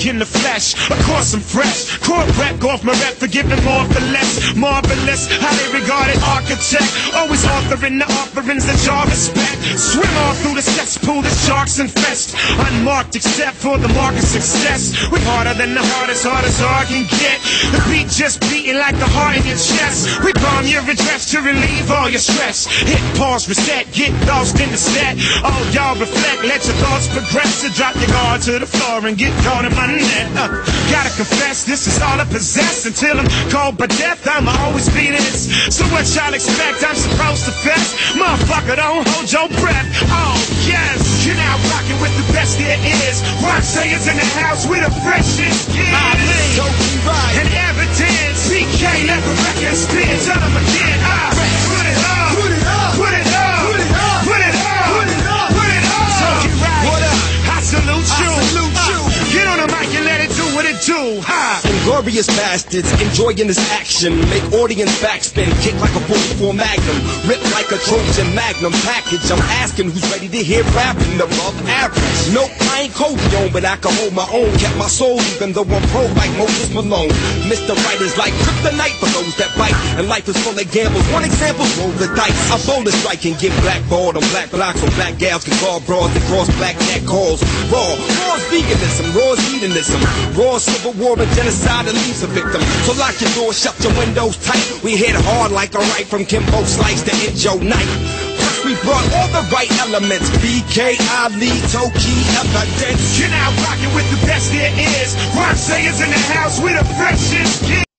the flesh. Of course I'm fresh. Corporate, go off my rep for giving more for less. Marvelous, highly regarded architect. Always authoring the offerings that y'all respect. Swim all through the cesspool that sharks infest. Unmarked except for the mark of success. We harder than the hardest, hard as hard can get. The beat just beating like the heart in your chest. We bomb your address to relieve all your stress. Hit pause, reset, get lost in the set. Oh, y'all reflect, let your thoughts progress. To drop your guard to the floor and get caught in my net. Uh, gotta confess, this is all I possess. Until I'm called by death, I'ma always be this. So what y'all expect? I'm supposed to fess? Motherfucker, don't hold your breath. Oh, yes, you're now rocking with the best there is. Rhymesayers in the house with the freshest kids. And evidence, BK, let the record spin. Tell them again, ah. I do. Ha! Inglorious bastards enjoying this action. Make audience backspin, kick like a 44 Magnum, rip like a Trojan Magnum package. I'm asking who's ready to hear rapping above average. Nope, I ain't Covion, but I can hold my own. Kept my soul even though I'm pro like Moses Malone. Mr. Right is like kryptonite for those that bite, and life is full of gambles. One example, roll the dice. I bowl the strike and get blackballed on black blocks, so black gals can call broads and cross black neck calls. Raw, raw's veganism, raw's hedonism, raw civil war and genocide that leaves a victim. So lock your doors, shut your windows tight. We hit hard like a right from Kimbo Slice to your Night. We brought all the right elements. BK, Ali, Toki, evidence. You're now rocking with the best there is. Rhymesayers in the house with the freshest kids.